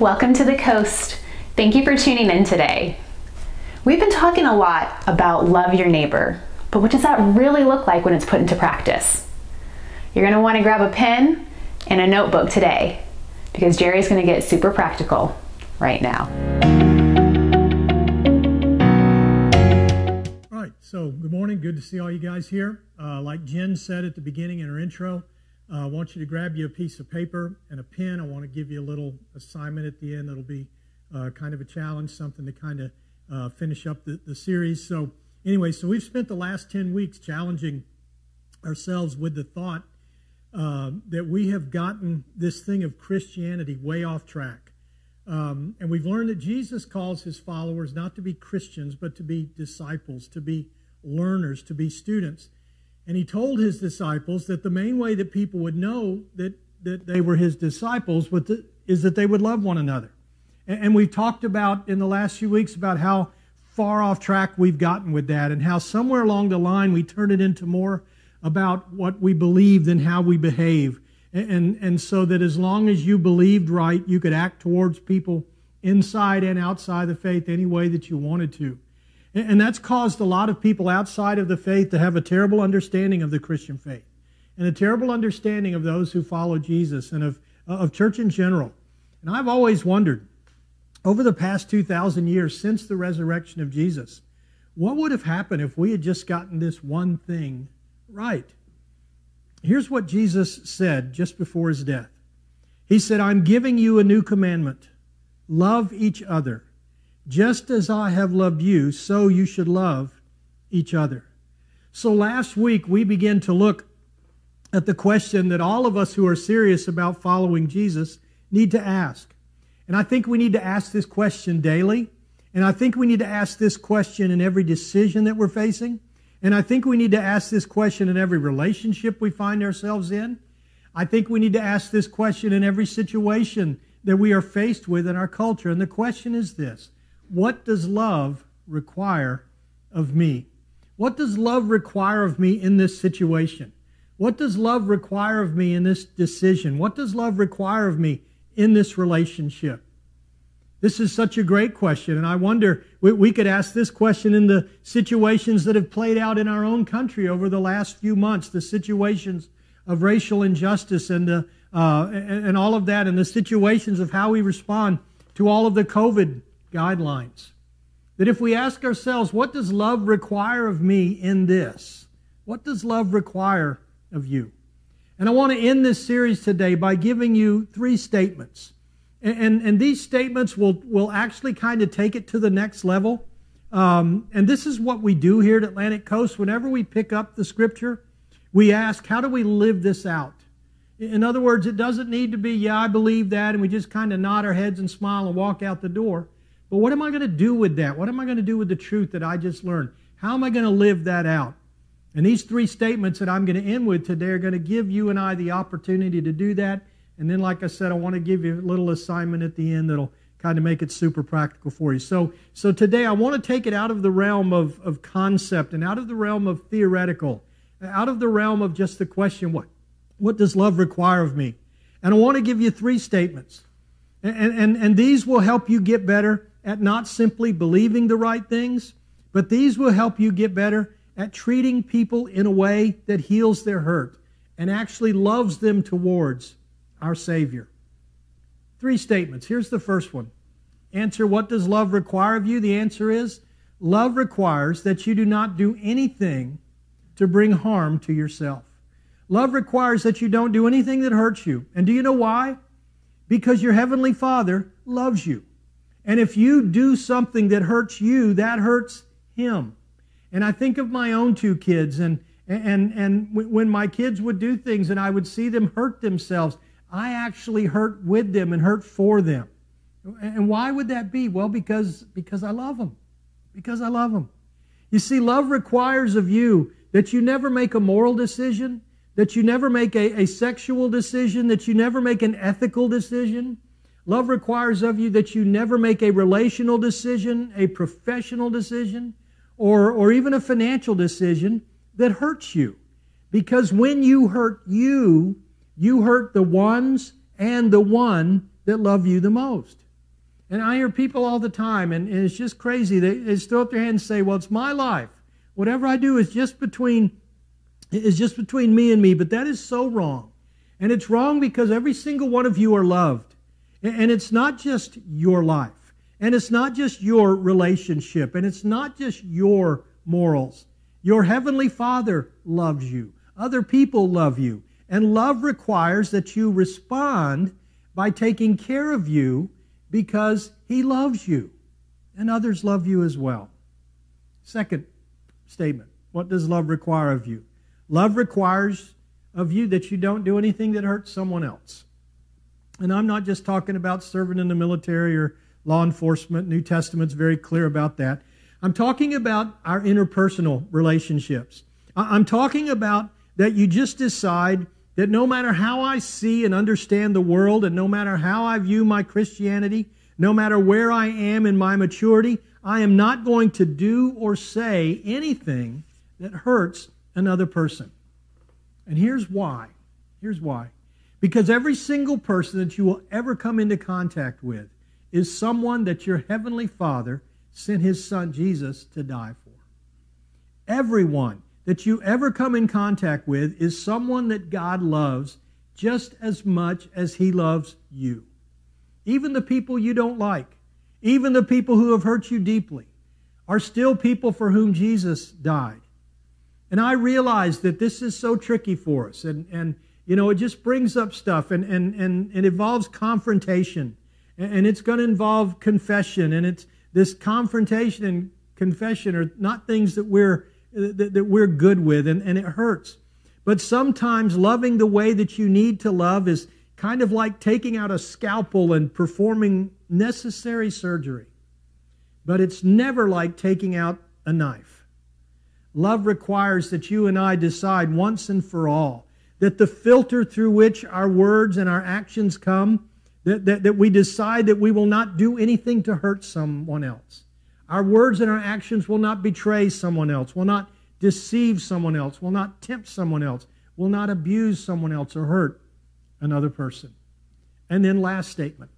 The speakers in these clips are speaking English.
Welcome to the coast. Thank you for tuning in today. We've been talking a lot about love your neighbor, but what does that really look like when it's put into practice? You're going to want to grab a pen and a notebook today because Jerry's going to get super practical right now. All right, so good morning. Good to see all you guys here. Uh, like Jen said at the beginning in her intro, I want you to grab you a piece of paper and a pen. I want to give you a little assignment at the end that'll be uh, kind of a challenge, something to kind of uh, finish up the, the series. So, anyway, so we've spent the last 10 weeks challenging ourselves with the thought uh, that we have gotten this thing of Christianity way off track. Um, and we've learned that Jesus calls his followers not to be Christians, but to be disciples, to be learners, to be students. And he told his disciples that the main way that people would know that, that they were his disciples is that they would love one another. And, and we've talked about in the last few weeks about how far off track we've gotten with that and how somewhere along the line we turn it into more about what we believe than how we behave. And, and, and so that as long as you believed right, you could act towards people inside and outside the faith any way that you wanted to. And that's caused a lot of people outside of the faith to have a terrible understanding of the Christian faith and a terrible understanding of those who follow Jesus and of, of church in general. And I've always wondered, over the past 2,000 years since the resurrection of Jesus, what would have happened if we had just gotten this one thing right? Here's what Jesus said just before his death He said, I'm giving you a new commandment love each other. Just as I have loved you, so you should love each other. So last week we began to look at the question that all of us who are serious about following Jesus need to ask. And I think we need to ask this question daily. And I think we need to ask this question in every decision that we're facing. And I think we need to ask this question in every relationship we find ourselves in. I think we need to ask this question in every situation that we are faced with in our culture. And the question is this what does love require of me? What does love require of me in this situation? What does love require of me in this decision? What does love require of me in this relationship? This is such a great question, and I wonder we, we, could ask this question in the situations that have played out in our own country over the last few months, the situations of racial injustice and, the, uh, and, and all of that, and the situations of how we respond to all of the COVID guidelines. That if we ask ourselves, what does love require of me in this? What does love require of you? And I want to end this series today by giving you three statements. And, and, and these statements will, will actually kind of take it to the next level. Um, and this is what we do here at Atlantic Coast. Whenever we pick up the scripture, we ask, how do we live this out? In other words, it doesn't need to be, yeah, I believe that, and we just kind of nod our heads and smile and walk out the door. But what am I going to do with that? What am I going to do with the truth that I just learned? How am I going to live that out? And these three statements that I'm going to end with today are going to give you and I the opportunity to do that. And then, like I said, I want to give you a little assignment at the end that'll kind of make it super practical for you. So, so today I want to take it out of the realm of, of concept and out of the realm of theoretical, out of the realm of just the question, what, what does love require of me? And I want to give you three statements. And, and, and these will help you get better at not simply believing the right things, but these will help you get better at treating people in a way that heals their hurt and actually loves them towards our Savior. Three statements. Here's the first one. Answer What does love require of you? The answer is love requires that you do not do anything to bring harm to yourself. Love requires that you don't do anything that hurts you. And do you know why? Because your Heavenly Father loves you. And if you do something that hurts you, that hurts him. And I think of my own two kids, and, and, and when my kids would do things and I would see them hurt themselves, I actually hurt with them and hurt for them. And why would that be? Well, because, because I love them. Because I love them. You see, love requires of you that you never make a moral decision, that you never make a, a sexual decision, that you never make an ethical decision, Love requires of you that you never make a relational decision, a professional decision, or, or even a financial decision that hurts you. Because when you hurt you, you hurt the ones and the one that love you the most. And I hear people all the time, and, and it's just crazy. They, they throw up their hands and say, Well, it's my life. Whatever I do is just between is just between me and me. But that is so wrong. And it's wrong because every single one of you are loved. And it's not just your life. And it's not just your relationship. And it's not just your morals. Your heavenly Father loves you. Other people love you. And love requires that you respond by taking care of you because He loves you. And others love you as well. Second statement What does love require of you? Love requires of you that you don't do anything that hurts someone else. And I'm not just talking about serving in the military or law enforcement. New Testament's very clear about that. I'm talking about our interpersonal relationships. I'm talking about that you just decide that no matter how I see and understand the world, and no matter how I view my Christianity, no matter where I am in my maturity, I am not going to do or say anything that hurts another person. And here's why. Here's why. Because every single person that you will ever come into contact with is someone that your heavenly Father sent his son Jesus to die for. Everyone that you ever come in contact with is someone that God loves just as much as he loves you. Even the people you don't like, even the people who have hurt you deeply, are still people for whom Jesus died. And I realize that this is so tricky for us. And, and you know, it just brings up stuff and, and, and it involves confrontation. And it's going to involve confession. And it's this confrontation and confession are not things that we're, that, that we're good with, and, and it hurts. But sometimes loving the way that you need to love is kind of like taking out a scalpel and performing necessary surgery. But it's never like taking out a knife. Love requires that you and I decide once and for all that the filter through which our words and our actions come, that, that, that we decide that we will not do anything to hurt someone else. Our words and our actions will not betray someone else, will not deceive someone else, will not tempt someone else, will not abuse someone else or hurt another person. And then, last statement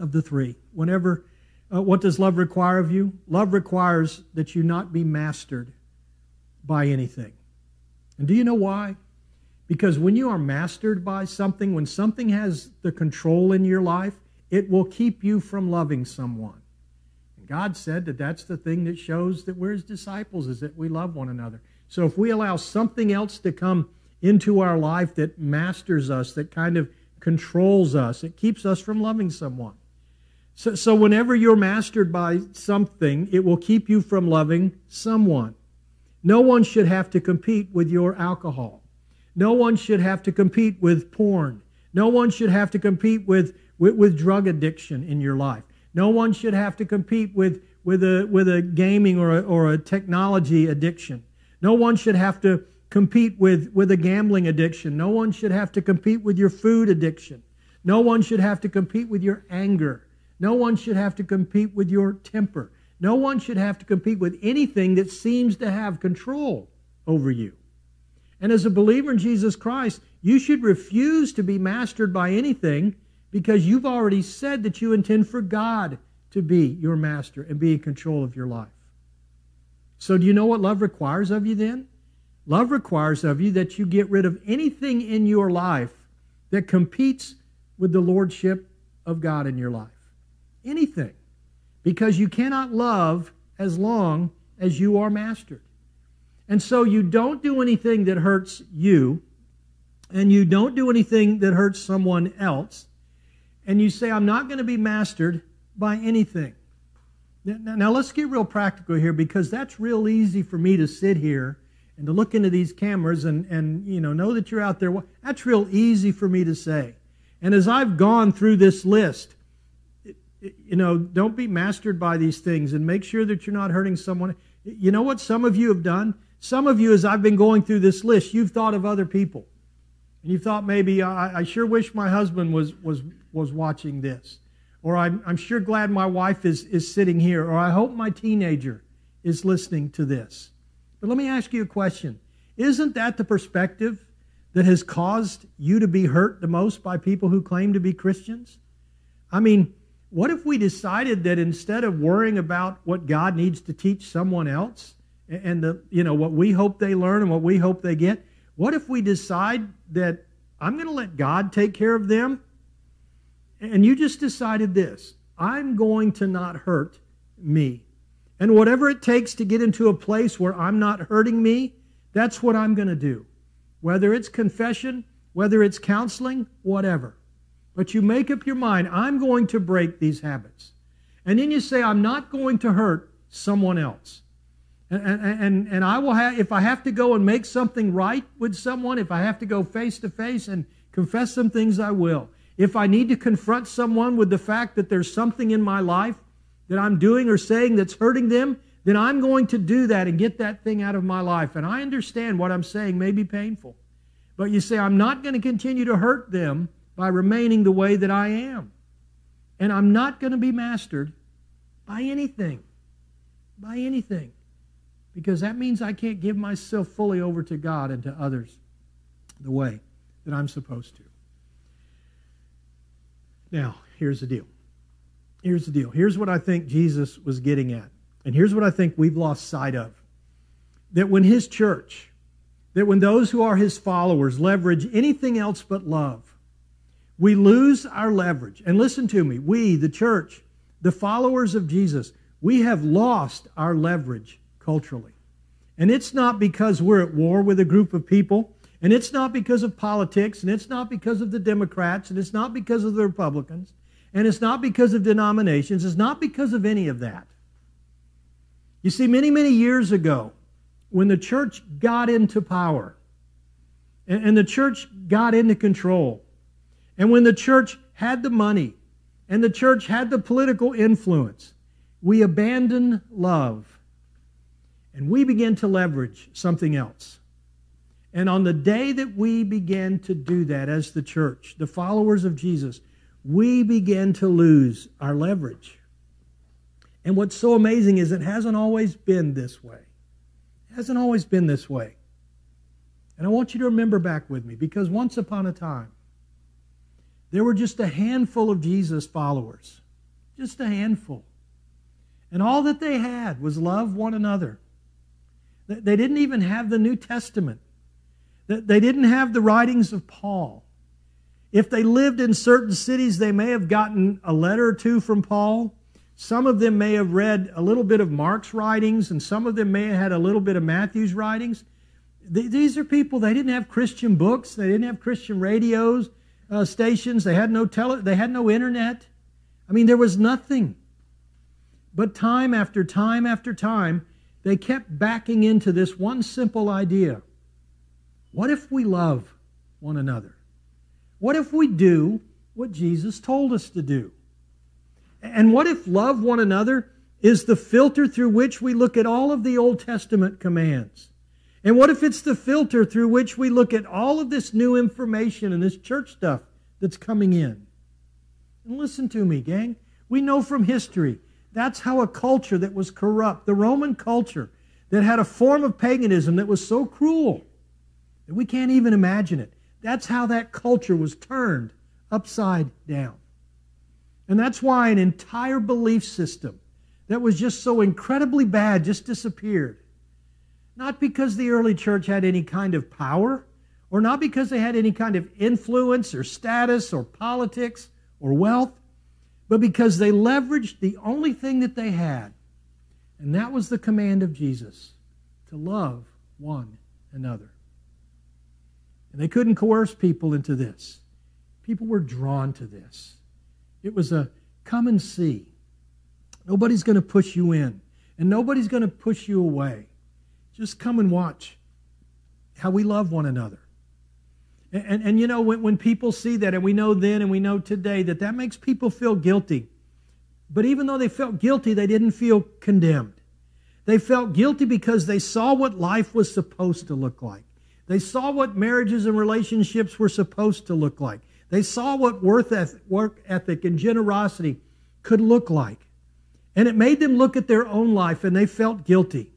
of the three. Whenever, uh, what does love require of you? Love requires that you not be mastered by anything. And do you know why? Because when you are mastered by something, when something has the control in your life, it will keep you from loving someone. And God said that that's the thing that shows that we're his disciples, is that we love one another. So if we allow something else to come into our life that masters us, that kind of controls us, it keeps us from loving someone. So, so whenever you're mastered by something, it will keep you from loving someone. No one should have to compete with your alcohol. No one should have to compete with porn. No one should have to compete with, with, with drug addiction in your life. No one should have to compete with, with, a, with a gaming or a, or a technology addiction. No one should have to compete with, with a gambling addiction. No one should have to compete with your food addiction. No one should have to compete with your anger. No one should have to compete with your temper. No one should have to compete with anything that seems to have control over you. And as a believer in Jesus Christ, you should refuse to be mastered by anything because you've already said that you intend for God to be your master and be in control of your life. So, do you know what love requires of you then? Love requires of you that you get rid of anything in your life that competes with the lordship of God in your life. Anything because you cannot love as long as you are mastered. And so you don't do anything that hurts you, and you don't do anything that hurts someone else, and you say, I'm not going to be mastered by anything. Now, now, let's get real practical here because that's real easy for me to sit here and to look into these cameras and, and you know, know that you're out there. That's real easy for me to say. And as I've gone through this list, you know, don't be mastered by these things and make sure that you're not hurting someone. You know what some of you have done? Some of you, as I've been going through this list, you've thought of other people. And you thought maybe, I, I sure wish my husband was, was, was watching this. Or I'm, I'm sure glad my wife is, is sitting here. Or I hope my teenager is listening to this. But let me ask you a question. Isn't that the perspective that has caused you to be hurt the most by people who claim to be Christians? I mean, What if we decided that instead of worrying about what God needs to teach someone else and the, you know, what we hope they learn and what we hope they get, what if we decide that I'm going to let God take care of them? And you just decided this I'm going to not hurt me. And whatever it takes to get into a place where I'm not hurting me, that's what I'm going to do. Whether it's confession, whether it's counseling, whatever. But you make up your mind, I'm going to break these habits. And then you say, I'm not going to hurt someone else. And, and, and, I will have, if I have to go and make something right with someone, if I have to go face to face and confess some things, I will. If I need to confront someone with the fact that there's something in my life that I'm doing or saying that's hurting them, then I'm going to do that and get that thing out of my life. And I understand what I'm saying may be painful. But you say, I'm not going to continue to hurt them by remaining the way that I am. And I'm not going to be mastered by anything. By anything. Because that means I can't give myself fully over to God and to others the way that I'm supposed to. Now, here's the deal. Here's the deal. Here's what I think Jesus was getting at. And here's what I think we've lost sight of. That when his church, that when those who are his followers leverage anything else but love, we lose our leverage. And listen to me, we, the church, the followers of Jesus, we have lost our leverage culturally. And it's not because we're at war with a group of people, and it's not because of politics, and it's not because of the Democrats, and it's not because of the Republicans, and it's not because of denominations, it's not because of any of that. You see, many, many years ago, when the church got into power, and, the church got into control, and when the church had the money and the church had the political influence, we abandoned love and we begin to leverage something else. And on the day that we began to do that as the church, the followers of Jesus, we began to lose our leverage. And what's so amazing is it hasn't always been this way. It hasn't always been this way. And I want you to remember back with me because once upon a time, there were just a handful of Jesus followers, just a handful. And all that they had was love one another. They didn't even have the New Testament. They didn't have the writings of Paul. If they lived in certain cities, they may have gotten a letter or two from Paul. Some of them may have read a little bit of Mark's writings, and some of them may have had a little bit of Matthew's writings. These are people, they didn't have Christian books, they didn't have Christian radios, uh, stations. They had no tele- They had no internet. I mean, there was nothing. But time after time after time, they kept backing into this one simple idea. What if we love one another? What if we do what Jesus told us to do? And what if love one another is the filter through which we look at all of the Old Testament commands? And what if it's the filter through which we look at all of this new information and this church stuff that's coming in? And listen to me, gang. We know from history that's how a culture that was corrupt, the Roman culture that had a form of paganism that was so cruel that we can't even imagine it. That's how that culture was turned upside down. And that's why an entire belief system that was just so incredibly bad just disappeared. Not because the early church had any kind of power, or not because they had any kind of influence or status or politics or wealth, but because they leveraged the only thing that they had, and that was the command of Jesus to love one another. And they couldn't coerce people into this. People were drawn to this. It was a come and see. Nobody's going to push you in, and nobody's going to push you away. Just come and watch how we love one another. And, and, and, you know, when, when people see that, and we know then and we know today that that makes people feel guilty. But even though they felt guilty, they didn't feel condemned. They felt guilty because they saw what life was supposed to look like. They saw what marriages and relationships were supposed to look like. They saw what work ethic and generosity could look like. And it made them look at their own life and they felt guilty.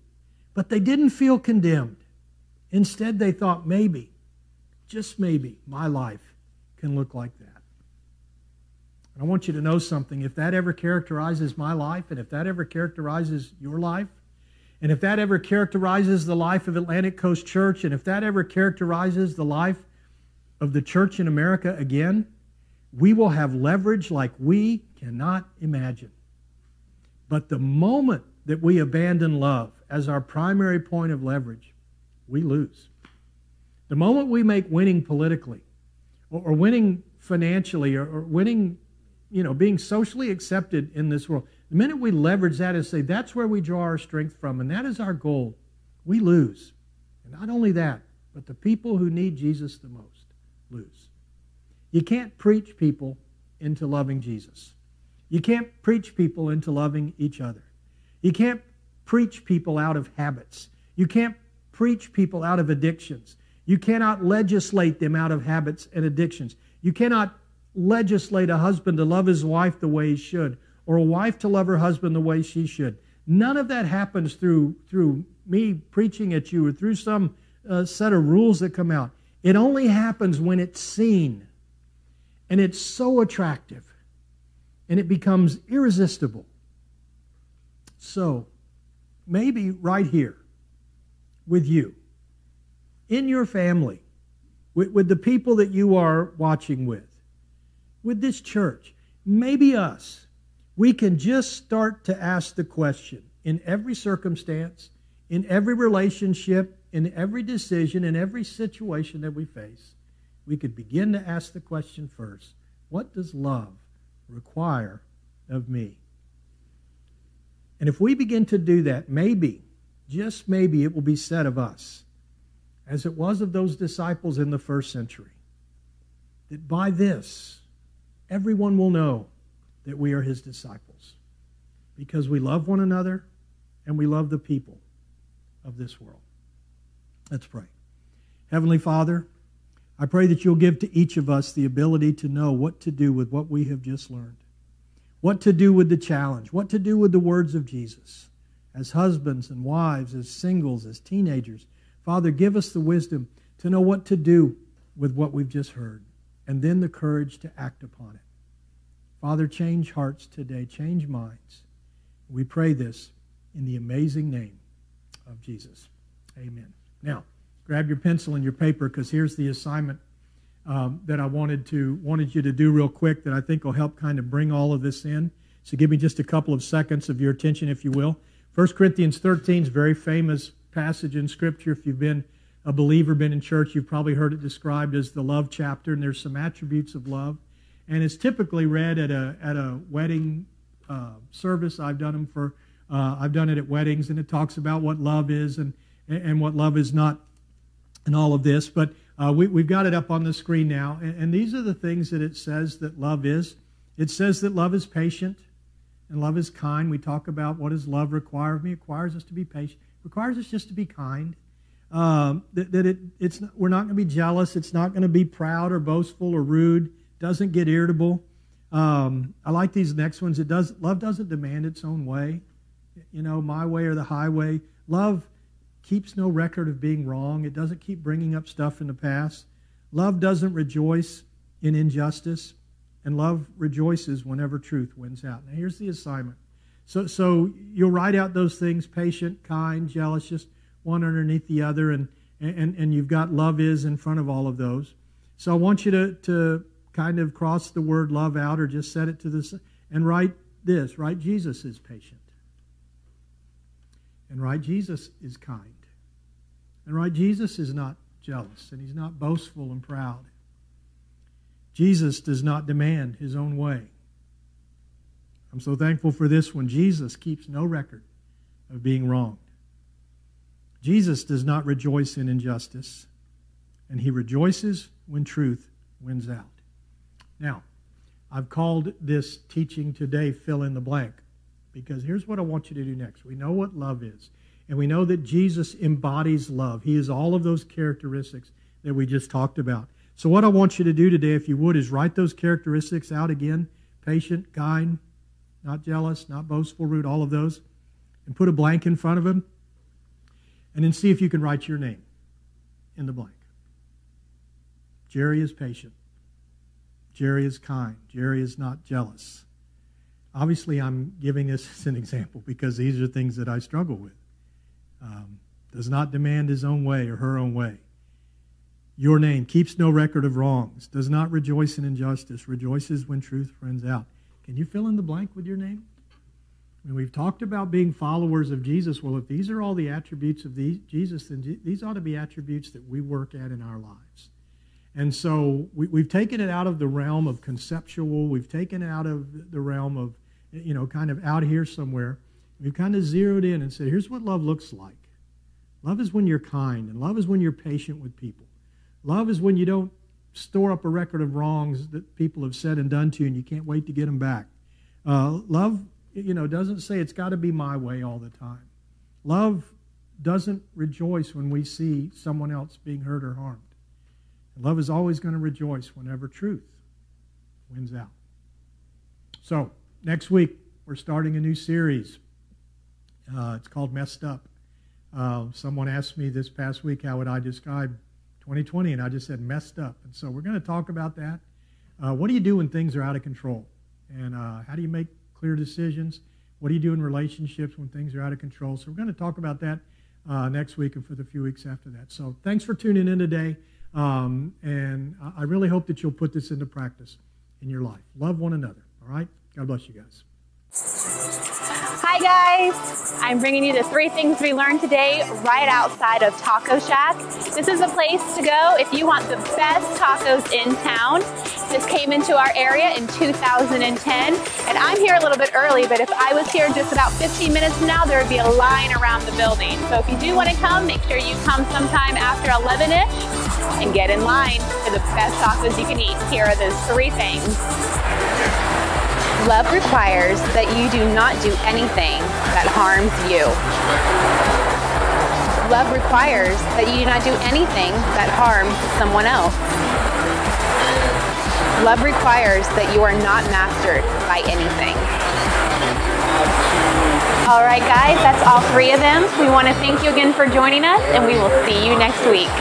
But they didn't feel condemned. Instead, they thought maybe, just maybe, my life can look like that. And I want you to know something. If that ever characterizes my life, and if that ever characterizes your life, and if that ever characterizes the life of Atlantic Coast Church, and if that ever characterizes the life of the church in America again, we will have leverage like we cannot imagine. But the moment that we abandon love as our primary point of leverage, we lose. The moment we make winning politically, or, or winning financially, or, or winning, you know, being socially accepted in this world, the minute we leverage that and say that's where we draw our strength from, and that is our goal, we lose. And not only that, but the people who need Jesus the most lose. You can't preach people into loving Jesus. You can't preach people into loving each other. You can't preach people out of habits. You can't preach people out of addictions. You cannot legislate them out of habits and addictions. You cannot legislate a husband to love his wife the way he should, or a wife to love her husband the way she should. None of that happens through, through me preaching at you or through some uh, set of rules that come out. It only happens when it's seen and it's so attractive and it becomes irresistible. So, maybe right here with you, in your family, with, with the people that you are watching with, with this church, maybe us, we can just start to ask the question in every circumstance, in every relationship, in every decision, in every situation that we face, we could begin to ask the question first what does love require of me? And if we begin to do that, maybe, just maybe, it will be said of us, as it was of those disciples in the first century, that by this, everyone will know that we are his disciples because we love one another and we love the people of this world. Let's pray. Heavenly Father, I pray that you'll give to each of us the ability to know what to do with what we have just learned, what to do with the challenge, what to do with the words of Jesus. As husbands and wives, as singles, as teenagers, Father, give us the wisdom to know what to do with what we've just heard, and then the courage to act upon it. Father, change hearts today, change minds. We pray this in the amazing name of Jesus. Amen. Now, grab your pencil and your paper because here's the assignment um, that I wanted to wanted you to do real quick that I think will help kind of bring all of this in. So give me just a couple of seconds of your attention, if you will. 1 Corinthians 13 is very famous passage in Scripture. If you've been a believer, been in church, you've probably heard it described as the love chapter, and there's some attributes of love. And it's typically read at a, at a wedding uh, service. I've done them for, uh, I've done it at weddings, and it talks about what love is and, and what love is not and all of this. But uh, we, have got it up on the screen now. And, and, these are the things that it says that love is. It says that love is patient and love is kind. We talk about what does love require of me? It requires us to be patient. Requires us just to be kind. Um, that, that it, it's we're not going to be jealous. It's not going to be proud or boastful or rude. Doesn't get irritable. Um, I like these next ones. It does love doesn't demand its own way. You know, my way or the highway. Love keeps no record of being wrong. It doesn't keep bringing up stuff in the past. Love doesn't rejoice in injustice, and love rejoices whenever truth wins out. Now, here's the assignment. So, so you'll write out those things patient, kind, jealous, just one underneath the other, and, and, and you've got love is in front of all of those. So I want you to, to kind of cross the word love out or just set it to this and write this, write Jesus is patient. And write Jesus is kind. And write Jesus is not jealous and he's not boastful and proud. Jesus does not demand his own way. I'm so thankful for this one. Jesus keeps no record of being wronged. Jesus does not rejoice in injustice, and he rejoices when truth wins out. Now, I've called this teaching today fill in the blank because here's what I want you to do next. We know what love is. And we know that Jesus embodies love. He is all of those characteristics that we just talked about. So, what I want you to do today, if you would, is write those characteristics out again patient, kind, not jealous, not boastful, rude, all of those, and put a blank in front of them. And then see if you can write your name in the blank. Jerry is patient. Jerry is kind. Jerry is not jealous. Obviously, I'm giving this as an example because these are things that I struggle with. Um, does not demand his own way or her own way. Your name keeps no record of wrongs, does not rejoice in injustice, rejoices when truth runs out. Can you fill in the blank with your name? I mean, we've talked about being followers of Jesus. Well, if these are all the attributes of these, Jesus, then these ought to be attributes that we work at in our lives. And so we, we've taken it out of the realm of conceptual. We've taken it out of the realm of, you know, kind of out here somewhere. We've kind of zeroed in and said, here's what love looks like. Love is when you're kind, and love is when you're patient with people. Love is when you don't store up a record of wrongs that people have said and done to you, and you can't wait to get them back. Uh, love, you know, doesn't say it's got to be my way all the time. Love doesn't rejoice when we see someone else being hurt or harmed. And love is always going to rejoice whenever truth wins out. So, next week, we're starting a new series. Uh, it's called Messed Up. Uh, someone asked me this past week, how would I describe 2020? And I just said messed up. And so we're going to talk about that. Uh, what do you do when things are out of control? And uh, how do you make clear decisions? What do you do in relationships when things are out of control? So we're going to talk about that uh, next week and for the few weeks after that. So thanks for tuning in today. Um, and I really hope that you'll put this into practice in your life. Love one another. All right? God bless you guys. Hi guys! I'm bringing you the three things we learned today right outside of Taco Shack. This is a place to go if you want the best tacos in town. This came into our area in 2010 and I'm here a little bit early but if I was here just about 15 minutes now there would be a line around the building. So if you do want to come, make sure you come sometime after 11ish and get in line for the best tacos you can eat. Here are those three things. Love requires that you do not do anything that harms you. Love requires that you do not do anything that harms someone else. Love requires that you are not mastered by anything. All right, guys, that's all three of them. We want to thank you again for joining us, and we will see you next week.